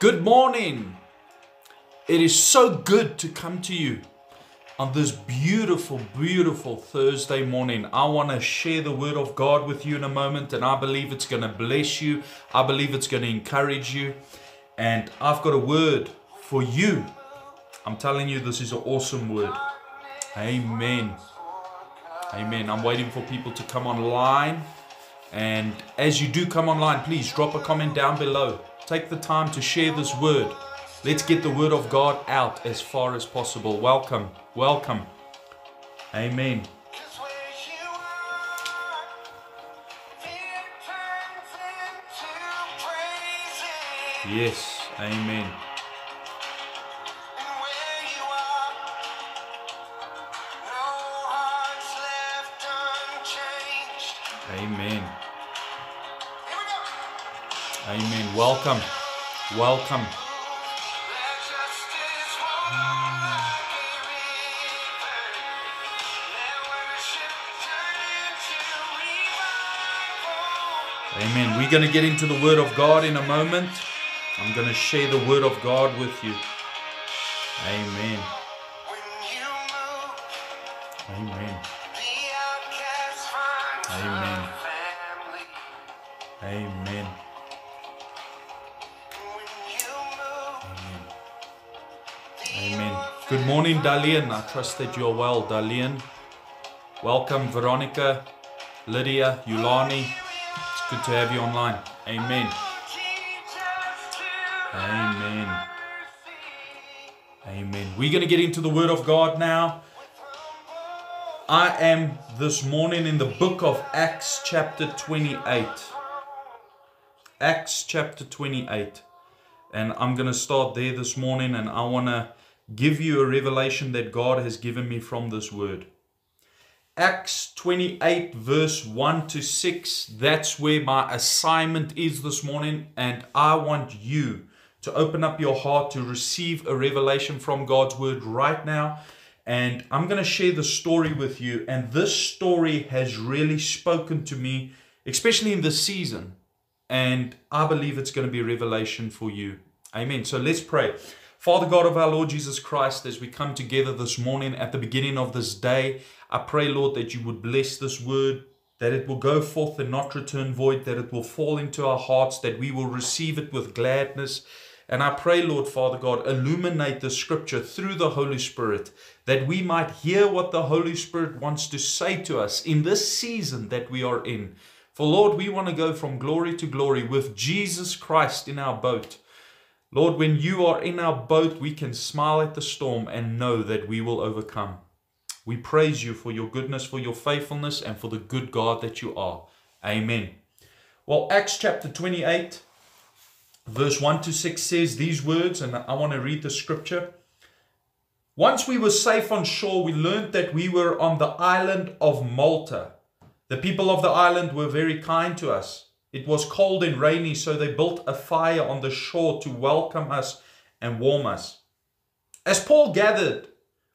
Good morning. It is so good to come to you on this beautiful, beautiful Thursday morning. I want to share the Word of God with you in a moment, and I believe it's going to bless you. I believe it's going to encourage you. And I've got a word for you. I'm telling you, this is an awesome word. Amen. Amen. I'm waiting for people to come online. And as you do come online, please drop a comment down below. Take the time to share this word. Let's get the word of God out as far as possible. Welcome. Welcome. Amen. Yes. Amen. Amen. Amen. Welcome. Welcome. Amen. We're going to get into the Word of God in a moment. I'm going to share the Word of God with you. Amen. Amen. Amen. Amen. Amen. Good morning, Dalian. I trust that you're well, Dalian. Welcome, Veronica, Lydia, Yulani. It's good to have you online. Amen. Amen. Amen. We're going to get into the Word of God now. I am this morning in the book of Acts, chapter 28. Acts, chapter 28. And I'm going to start there this morning, and I want to give you a revelation that God has given me from this word. Acts 28, verse 1 to 6. That's where my assignment is this morning, and I want you to open up your heart to receive a revelation from God's word right now and I'm going to share the story with you. And this story has really spoken to me, especially in this season. And I believe it's going to be a revelation for you. Amen. So let's pray. Father God of our Lord Jesus Christ, as we come together this morning at the beginning of this day, I pray, Lord, that you would bless this word, that it will go forth and not return void, that it will fall into our hearts, that we will receive it with gladness. And I pray, Lord Father God, illuminate the scripture through the Holy Spirit, that we might hear what the Holy Spirit wants to say to us in this season that we are in. For Lord, we want to go from glory to glory with Jesus Christ in our boat. Lord, when you are in our boat, we can smile at the storm and know that we will overcome. We praise you for your goodness, for your faithfulness, and for the good God that you are. Amen. Well, Acts chapter 28, verse 1 to 6 says these words, and I want to read the scripture. Once we were safe on shore, we learned that we were on the island of Malta. The people of the island were very kind to us. It was cold and rainy, so they built a fire on the shore to welcome us and warm us. As Paul gathered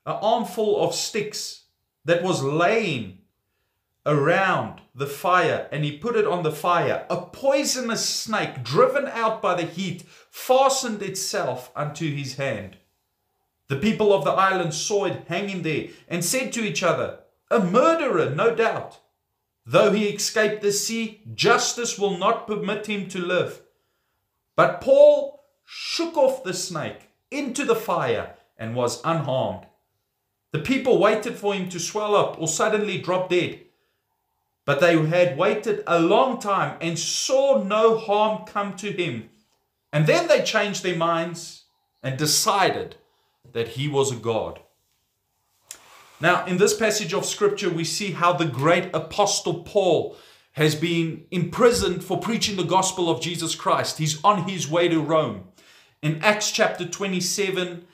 an armful of sticks that was laying around the fire and he put it on the fire, a poisonous snake, driven out by the heat, fastened itself unto his hand. The people of the island saw it hanging there and said to each other, A murderer, no doubt. Though he escaped the sea, justice will not permit him to live. But Paul shook off the snake into the fire and was unharmed. The people waited for him to swell up or suddenly drop dead. But they had waited a long time and saw no harm come to him. And then they changed their minds and decided that he was a god. Now, in this passage of scripture, we see how the great apostle Paul has been imprisoned for preaching the gospel of Jesus Christ. He's on his way to Rome. In Acts chapter 27,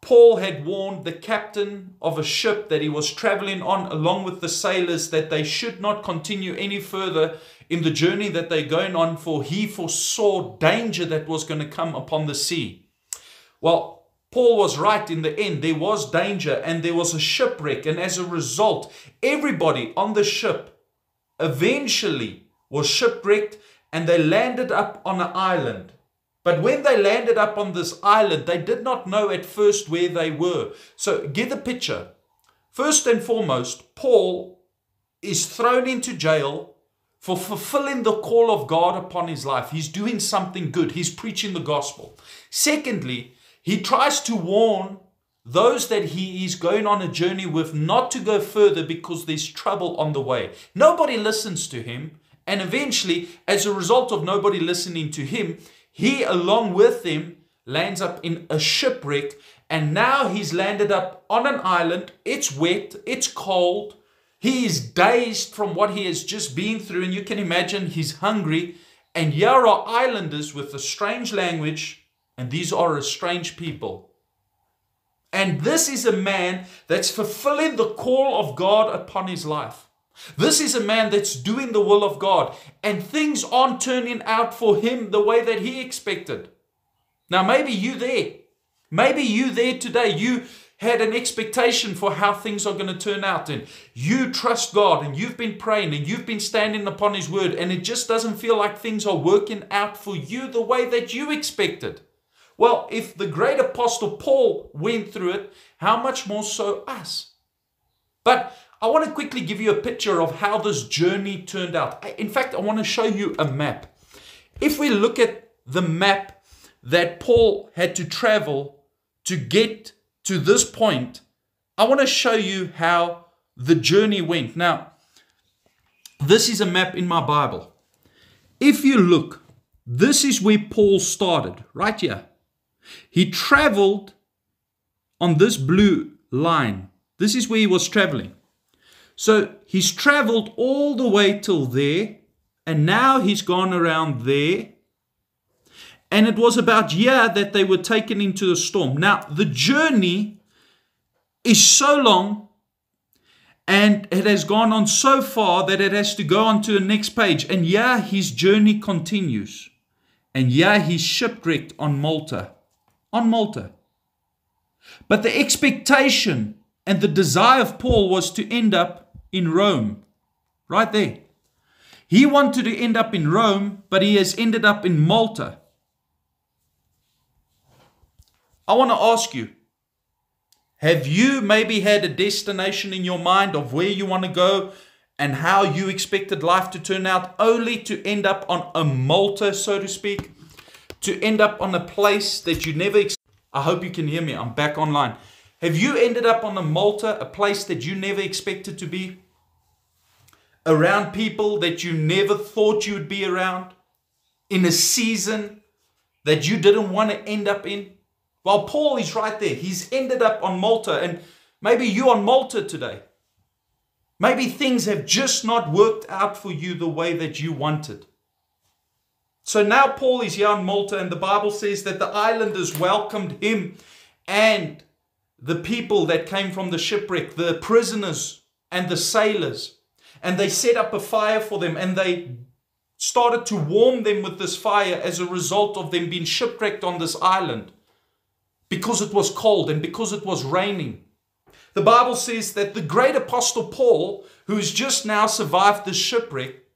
Paul had warned the captain of a ship that he was traveling on, along with the sailors, that they should not continue any further in the journey that they're going on, for he foresaw danger that was going to come upon the sea. Well, Paul was right in the end. There was danger and there was a shipwreck. And as a result, everybody on the ship eventually was shipwrecked and they landed up on an island. But when they landed up on this island, they did not know at first where they were. So get the picture. First and foremost, Paul is thrown into jail for fulfilling the call of God upon his life. He's doing something good, he's preaching the gospel. Secondly, he tries to warn those that he is going on a journey with not to go further because there's trouble on the way. Nobody listens to him. And eventually, as a result of nobody listening to him, he, along with them, lands up in a shipwreck. And now he's landed up on an island. It's wet, it's cold. He is dazed from what he has just been through. And you can imagine he's hungry. And are islanders with a strange language. And these are a strange people and this is a man that's fulfilling the call of God upon his life. This is a man that's doing the will of God, and things aren't turning out for him the way that he expected. Now, maybe you there, maybe you there today, you had an expectation for how things are going to turn out, and you trust God, and you've been praying, and you've been standing upon His word, and it just doesn't feel like things are working out for you the way that you expected. Well, if the great apostle Paul went through it, how much more so us? But I want to quickly give you a picture of how this journey turned out. In fact, I want to show you a map. If we look at the map that Paul had to travel to get to this point, I want to show you how the journey went. Now, this is a map in my Bible. If you look, this is where Paul started, right here. He traveled on this blue line. This is where he was traveling. So he's traveled all the way till there, and now he's gone around there. And it was about here that they were taken into the storm. Now, the journey is so long and it has gone on so far that it has to go on to the next page. And yeah, his journey continues. And yeah, he's shipwrecked on Malta on Malta. But the expectation and the desire of Paul was to end up in Rome, right there. He wanted to end up in Rome, but he has ended up in Malta. I want to ask you have you maybe had a destination in your mind of where you want to go and how you expected life to turn out, only to end up on a Malta, so to speak? To end up on a place that you never. Ex- I hope you can hear me. I'm back online. Have you ended up on a Malta, a place that you never expected to be? Around people that you never thought you would be around? In a season that you didn't want to end up in? Well, Paul is right there. He's ended up on Malta, and maybe you on Malta today. Maybe things have just not worked out for you the way that you wanted. So now Paul is here on Malta, and the Bible says that the islanders welcomed him and the people that came from the shipwreck, the prisoners and the sailors. And they set up a fire for them and they started to warm them with this fire as a result of them being shipwrecked on this island because it was cold and because it was raining. The Bible says that the great apostle Paul, who's just now survived the shipwreck,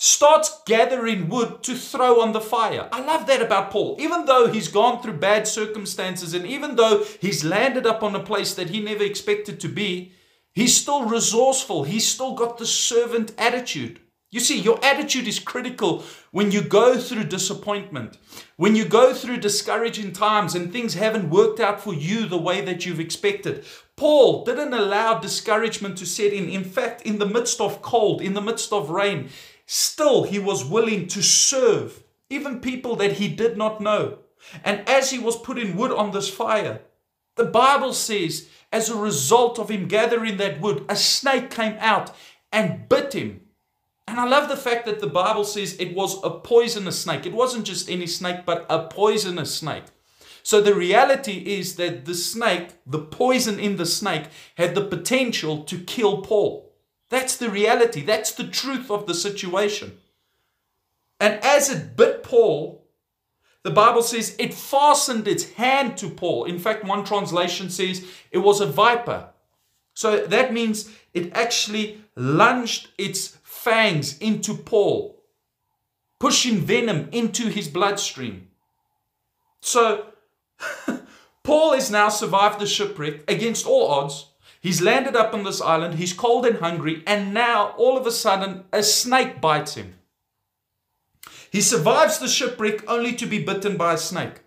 starts gathering wood to throw on the fire. I love that about Paul. Even though he's gone through bad circumstances and even though he's landed up on a place that he never expected to be, he's still resourceful. He's still got the servant attitude. You see, your attitude is critical when you go through disappointment, when you go through discouraging times and things haven't worked out for you the way that you've expected. Paul didn't allow discouragement to set in. In fact, in the midst of cold, in the midst of rain, Still, he was willing to serve even people that he did not know. And as he was putting wood on this fire, the Bible says, as a result of him gathering that wood, a snake came out and bit him. And I love the fact that the Bible says it was a poisonous snake. It wasn't just any snake, but a poisonous snake. So the reality is that the snake, the poison in the snake, had the potential to kill Paul. That's the reality. That's the truth of the situation. And as it bit Paul, the Bible says it fastened its hand to Paul. In fact, one translation says it was a viper. So that means it actually lunged its fangs into Paul. pushing venom into his bloodstream. So, Paul has now survived the shipwreck against all odds. He's landed up on this island, he's cold and hungry, and now all of a sudden a snake bites him. He survives the shipwreck only to be bitten by a snake.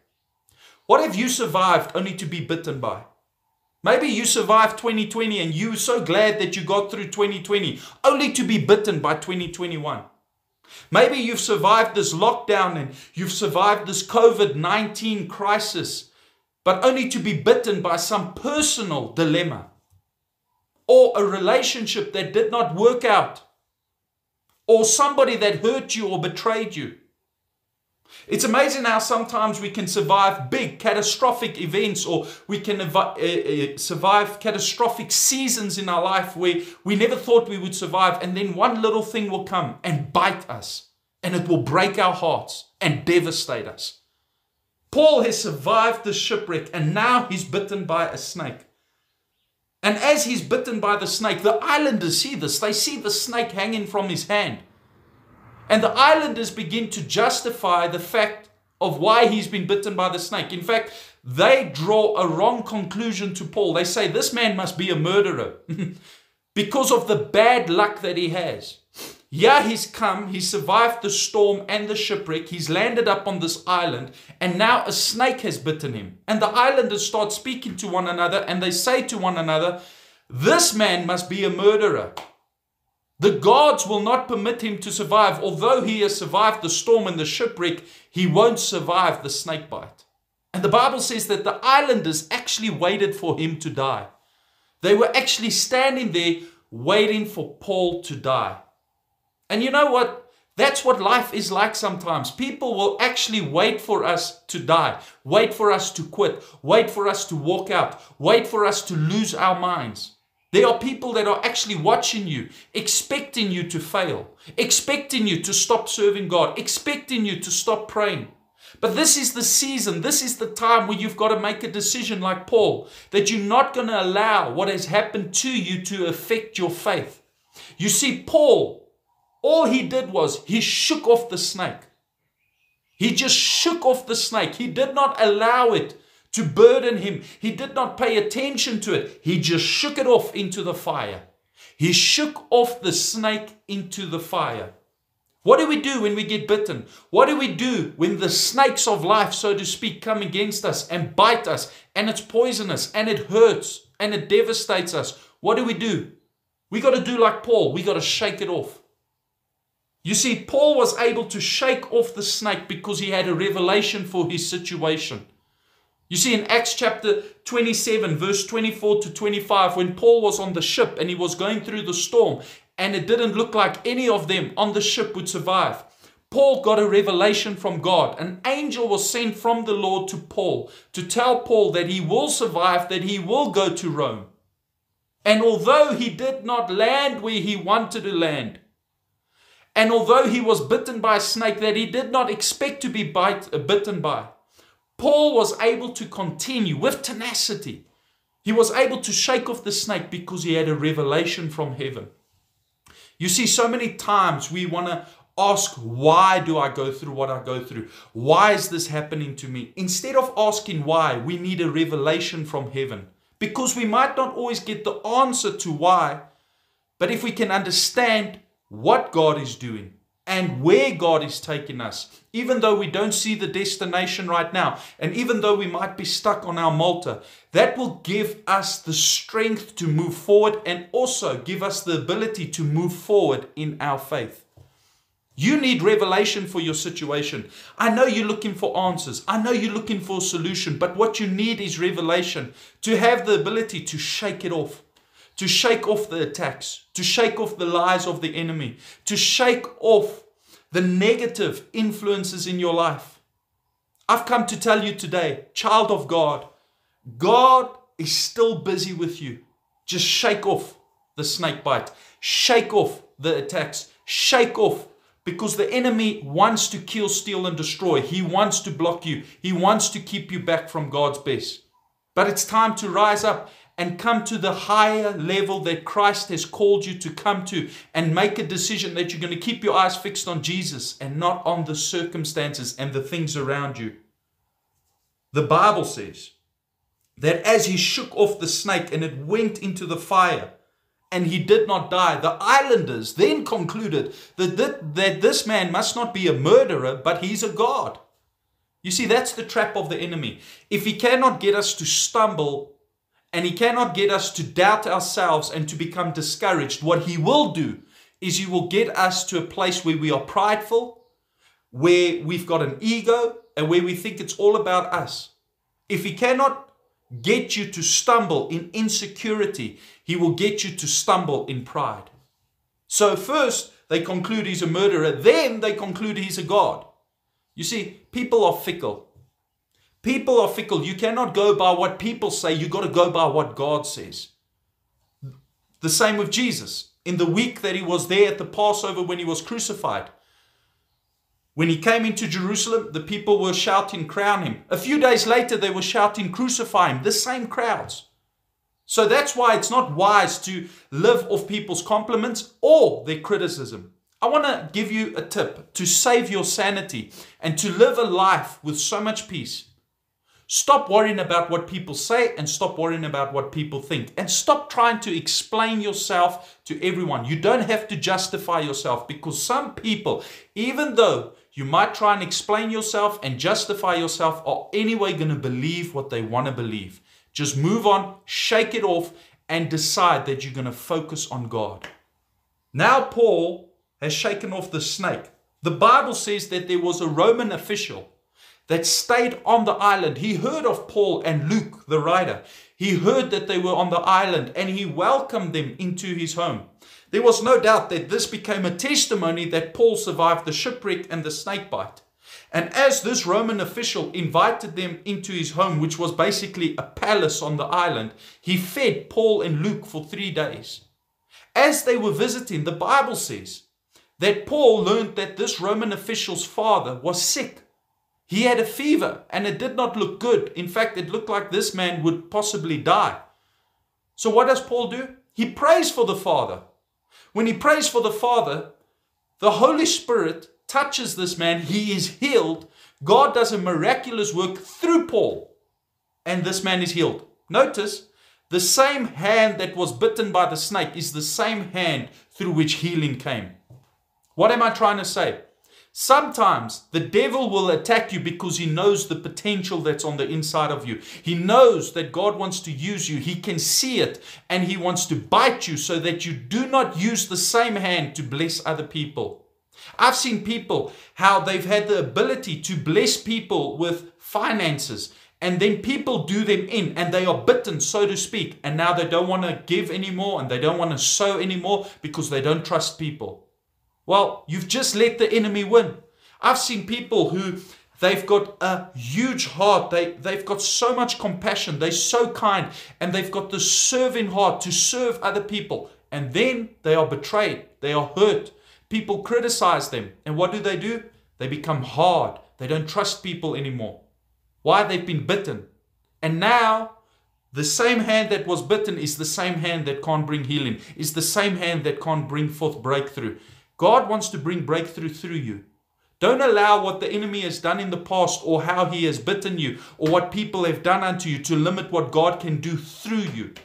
What have you survived only to be bitten by? Maybe you survived 2020 and you're so glad that you got through 2020 only to be bitten by 2021. Maybe you've survived this lockdown and you've survived this COVID 19 crisis, but only to be bitten by some personal dilemma or a relationship that did not work out or somebody that hurt you or betrayed you. It's amazing how sometimes we can survive big catastrophic events or we can uh, uh, survive catastrophic seasons in our life where we never thought we would survive, and then one little thing will come and bite us, and it will break our hearts and devastate us. Paul has survived the shipwreck, and now he's bitten by a snake. And as he's bitten by the snake, the islanders see this. They see the snake hanging from his hand. And the islanders begin to justify the fact of why he's been bitten by the snake. In fact, they draw a wrong conclusion to Paul. They say this man must be a murderer because of the bad luck that he has. Yeah, he's come, he survived the storm and the shipwreck, he's landed up on this island, and now a snake has bitten him. And the islanders start speaking to one another, and they say to one another, This man must be a murderer. The gods will not permit him to survive. Although he has survived the storm and the shipwreck, he won't survive the snake bite. And the Bible says that the islanders actually waited for him to die. They were actually standing there waiting for Paul to die. And you know what? That's what life is like sometimes. People will actually wait for us to die, wait for us to quit, wait for us to walk out, wait for us to lose our minds. There are people that are actually watching you, expecting you to fail, expecting you to stop serving God, expecting you to stop praying. But this is the season, this is the time where you've got to make a decision like Paul, that you're not going to allow what has happened to you to affect your faith. You see, Paul, all he did was he shook off the snake. He just shook off the snake. He did not allow it to burden him. He did not pay attention to it. He just shook it off into the fire. He shook off the snake into the fire. What do we do when we get bitten? What do we do when the snakes of life, so to speak, come against us and bite us and it's poisonous and it hurts and it devastates us? What do we do? We got to do like Paul. We got to shake it off. You see, Paul was able to shake off the snake because he had a revelation for his situation. You see, in Acts chapter 27, verse 24 to 25, when Paul was on the ship and he was going through the storm, and it didn't look like any of them on the ship would survive. Paul got a revelation from God. An angel was sent from the Lord to Paul to tell Paul that he will survive, that he will go to Rome. And although he did not land where he wanted to land, and although he was bitten by a snake that he did not expect to be bite, uh, bitten by, Paul was able to continue with tenacity. He was able to shake off the snake because he had a revelation from heaven. You see, so many times we want to ask, why do I go through what I go through? Why is this happening to me? Instead of asking why, we need a revelation from heaven because we might not always get the answer to why. But if we can understand what God is doing, and where God is taking us, even though we don't see the destination right now, and even though we might be stuck on our Malta, that will give us the strength to move forward and also give us the ability to move forward in our faith. You need revelation for your situation. I know you're looking for answers. I know you're looking for a solution, but what you need is revelation to have the ability to shake it off to shake off the attacks, to shake off the lies of the enemy, to shake off the negative influences in your life. I've come to tell you today, child of God, God is still busy with you. Just shake off the snake bite, shake off the attacks, shake off because the enemy wants to kill, steal, and destroy. He wants to block you, he wants to keep you back from God's best. But it's time to rise up and come to the higher level that Christ has called you to come to and make a decision that you're going to keep your eyes fixed on Jesus and not on the circumstances and the things around you. The Bible says that as he shook off the snake and it went into the fire, and he did not die. The islanders then concluded that, that, that this man must not be a murderer, but he's a god. You see, that's the trap of the enemy. If he cannot get us to stumble and he cannot get us to doubt ourselves and to become discouraged, what he will do is he will get us to a place where we are prideful, where we've got an ego, and where we think it's all about us. If he cannot get you to stumble in insecurity, he will get you to stumble in pride. So, first, they conclude he's a murderer, then they conclude he's a God. You see, people are fickle. People are fickle. You cannot go by what people say, you got to go by what God says. The same with Jesus. In the week that he was there at the Passover when he was crucified, when he came into Jerusalem, the people were shouting, Crown him. A few days later, they were shouting, Crucify him. The same crowds. So that's why it's not wise to live off people's compliments or their criticism. I want to give you a tip to save your sanity and to live a life with so much peace. Stop worrying about what people say and stop worrying about what people think. And stop trying to explain yourself to everyone. You don't have to justify yourself because some people, even though you might try and explain yourself and justify yourself, are anyway going to believe what they want to believe. Just move on, shake it off, and decide that you're going to focus on God. Now, Paul has shaken off the snake. The Bible says that there was a Roman official that stayed on the island. He heard of Paul and Luke, the writer. He heard that they were on the island and he welcomed them into his home. There was no doubt that this became a testimony that Paul survived the shipwreck and the snake bite. And as this Roman official invited them into his home, which was basically a palace on the island, he fed Paul and Luke for three days. As they were visiting, the Bible says that Paul learned that this Roman official's father was sick he had a fever and it did not look good. In fact, it looked like this man would possibly die. So, what does Paul do? He prays for the Father. When he prays for the Father, the Holy Spirit touches this man. He is healed. God does a miraculous work through Paul, and this man is healed. Notice the same hand that was bitten by the snake is the same hand through which healing came. What am I trying to say? Sometimes the devil will attack you because he knows the potential that's on the inside of you. He knows that God wants to use you. He can see it and he wants to bite you so that you do not use the same hand to bless other people. I've seen people how they've had the ability to bless people with finances and then people do them in and they are bitten, so to speak, and now they don't want to give anymore and they don't want to sow anymore because they don't trust people. Well, you've just let the enemy win. I've seen people who they've got a huge heart. They, they've got so much compassion. They're so kind. And they've got the serving heart to serve other people. And then they are betrayed. They are hurt. People criticize them. And what do they do? They become hard. They don't trust people anymore. Why? They've been bitten. And now the same hand that was bitten is the same hand that can't bring healing, is the same hand that can't bring forth breakthrough. God wants to bring breakthrough through you. Don't allow what the enemy has done in the past or how he has bitten you or what people have done unto you to limit what God can do through you.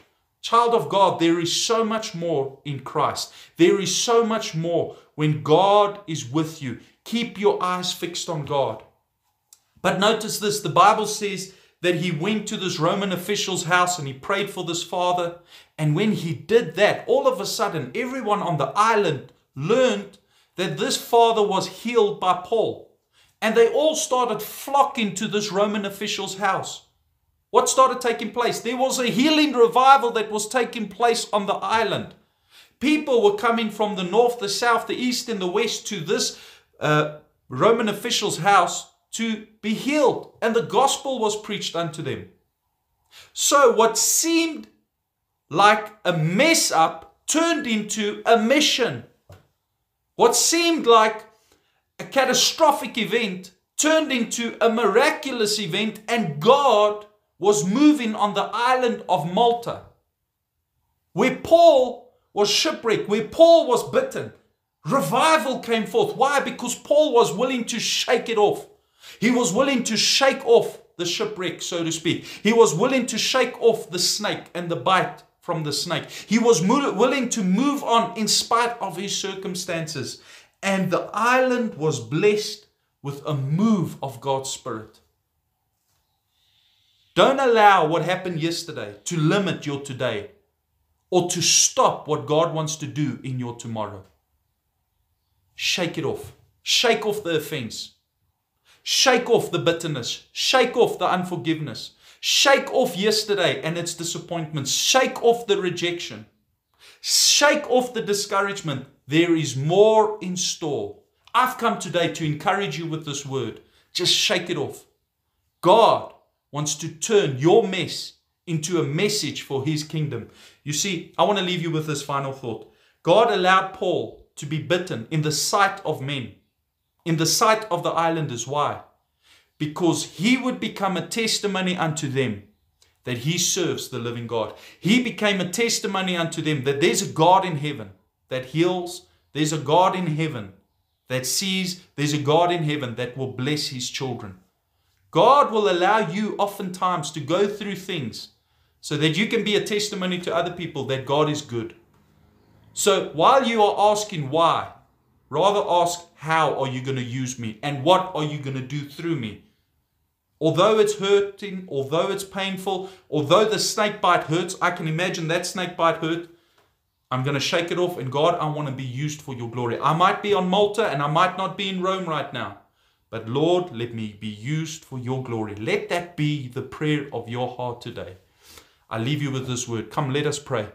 Child of God, there is so much more in Christ. There is so much more when God is with you. Keep your eyes fixed on God. But notice this the Bible says that he went to this Roman official's house and he prayed for this father. And when he did that, all of a sudden, everyone on the island learned that this father was healed by Paul. And they all started flocking to this Roman official's house. What started taking place? There was a healing revival that was taking place on the island. People were coming from the north, the south, the east, and the west to this uh, Roman official's house to be healed, and the gospel was preached unto them. So, what seemed like a mess up turned into a mission. What seemed like a catastrophic event turned into a miraculous event, and God was moving on the island of Malta. where Paul was shipwrecked, where Paul was bitten, revival came forth. Why? Because Paul was willing to shake it off. He was willing to shake off the shipwreck, so to speak. He was willing to shake off the snake and the bite from the snake. He was willing to move on in spite of his circumstances. And the island was blessed with a move of God's Spirit. Don't allow what happened yesterday to limit your today or to stop what God wants to do in your tomorrow. Shake it off. Shake off the offense. Shake off the bitterness. Shake off the unforgiveness. Shake off yesterday and its disappointments. Shake off the rejection. Shake off the discouragement. There is more in store. I've come today to encourage you with this word. Just shake it off. God wants to turn your mess into a message for his kingdom. You see, I want to leave you with this final thought. God allowed Paul to be bitten in the sight of men in the sight of the islanders. Why? Because he would become a testimony unto them that he serves the living God. He became a testimony unto them that there's a God in heaven that heals, there's a God in heaven that sees, there's a God in heaven that will bless his children. God will allow you oftentimes to go through things so that you can be a testimony to other people that God is good. So while you are asking why, Rather ask, how are you going to use me? And what are you going to do through me? Although it's hurting, although it's painful, although the snake bite hurts, I can imagine that snake bite hurt. I'm going to shake it off, and God, I want to be used for your glory. I might be on Malta and I might not be in Rome right now, but Lord, let me be used for your glory. Let that be the prayer of your heart today. I leave you with this word. Come, let us pray.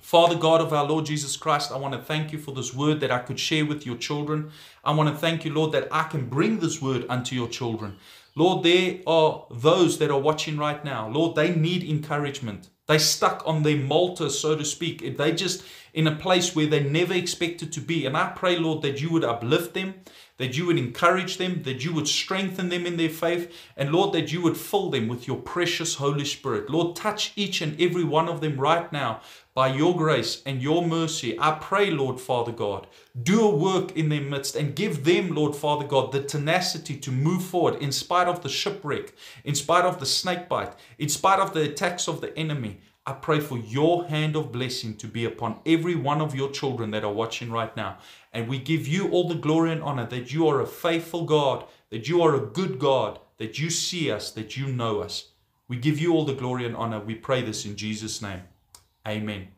Father God of our Lord Jesus Christ, I want to thank you for this word that I could share with your children. I want to thank you, Lord, that I can bring this word unto your children. Lord, there are those that are watching right now. Lord, they need encouragement. They stuck on their Malta, so to speak. They just in a place where they never expected to be. And I pray, Lord, that you would uplift them, that you would encourage them, that you would strengthen them in their faith, and Lord, that you would fill them with your precious Holy Spirit. Lord, touch each and every one of them right now by your grace and your mercy, I pray, Lord Father God, do a work in their midst and give them, Lord Father God, the tenacity to move forward in spite of the shipwreck, in spite of the snake bite, in spite of the attacks of the enemy. I pray for your hand of blessing to be upon every one of your children that are watching right now. And we give you all the glory and honor that you are a faithful God, that you are a good God, that you see us, that you know us. We give you all the glory and honor. We pray this in Jesus' name. Amen.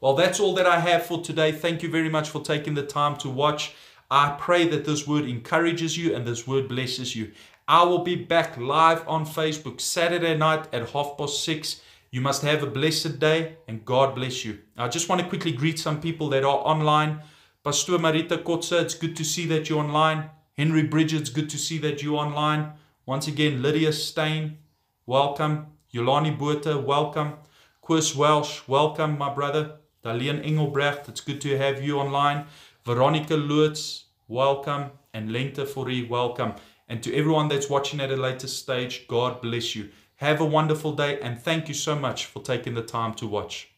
Well, that's all that I have for today. Thank you very much for taking the time to watch. I pray that this word encourages you and this word blesses you. I will be back live on Facebook Saturday night at half past six. You must have a blessed day and God bless you. I just want to quickly greet some people that are online. Pastor Marita Kotza, it's good to see that you're online. Henry Bridget, it's good to see that you're online. Once again, Lydia Stain, welcome. Yolani Buerta, welcome. Chris Welsh, welcome, my brother. Dalian Engelbrecht, it's good to have you online. Veronica Lutz, welcome. And Lente Fourie, welcome. And to everyone that's watching at a later stage, God bless you. Have a wonderful day and thank you so much for taking the time to watch.